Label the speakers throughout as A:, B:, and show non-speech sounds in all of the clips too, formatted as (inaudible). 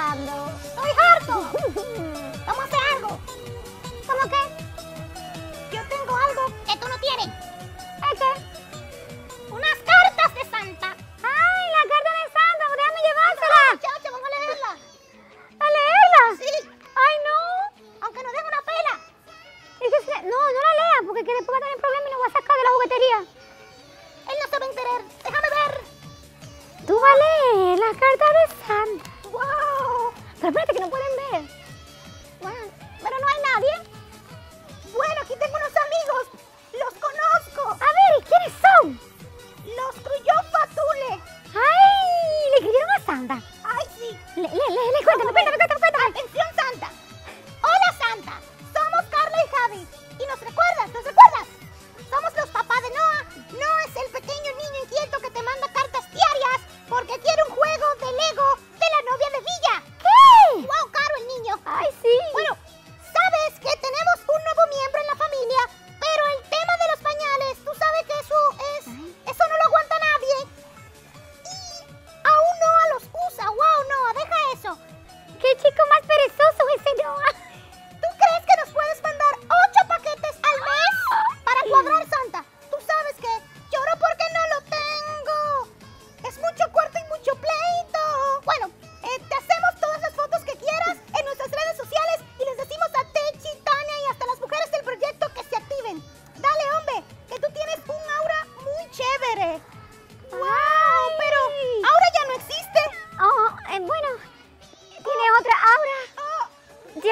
A: ¡Estoy
B: harto! (laughs) ¡Vamos a hacer algo!
A: ¿Cómo qué?
B: Yo tengo algo que tú no tienes. ¿El
A: qué?
B: ¡Unas cartas de Santa!
A: ¡Ay, la carta de Santa! ¡Déjame llevársela!
B: No, vamos a leerla.
A: ¿A leerla? ¡Ay, no!
B: Aunque nos den una pela.
A: No, no la lea, porque que después va a tener problemas y nos va a sacar de la juguetería.
B: Él no se va a enterar. ¡Déjame ver!
A: Tú vas a leer las cartas de Santa. Espérate que no pueden ver. Bueno, pero no hay nadie.
B: Bueno, aquí tengo unos amigos. Los conozco. A
A: ver, ¿y quiénes son?
B: Los Cruyó Fatule.
A: ¡Ay! ¿Le escribieron a Santa?
B: Ay, sí.
A: Le, le, le, le, cuéntame, cuéntame, cuéntame,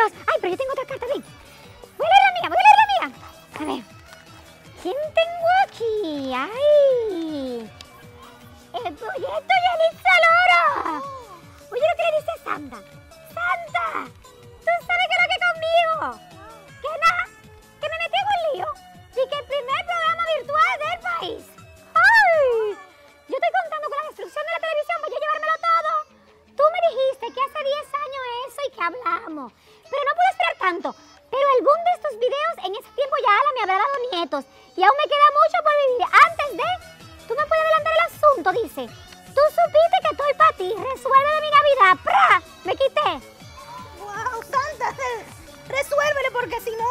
A: Ay, pero yo tengo otra carta, ven. Voy a leer la mía, voy a leer la mía. A ver, ¿quién tengo aquí? Ay, el proyecto Yalitza Lora. Oye, lo que le dice Santa. Santa, ¿tú sabes qué es lo que conmigo? Que nada, que me metí en un lío. Y que el primer programa virtual del país. ¡Ay! Yo estoy contando con la destrucción de la televisión para yo llevármelo todo. Tú me dijiste que hace 10 años eso y que hablamos tanto. Pero algún de estos videos en ese tiempo ya Ala me habrá dado nietos. Y aún me queda mucho por vivir. Antes de... Tú me puedes adelantar el asunto, dice. Tú supiste que estoy para ti. Resuelve de mi Navidad. ¡Pra! Me quité.
B: ¡Wow, Santa! (laughs) Resuélvele porque si no...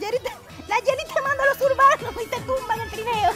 B: Jerry te... la Jenny te manda a los urbanos y te tumban el trineo.